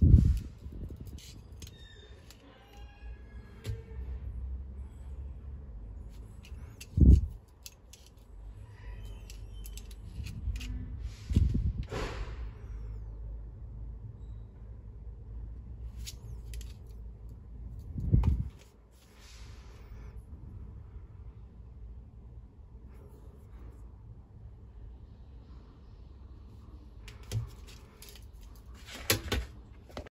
you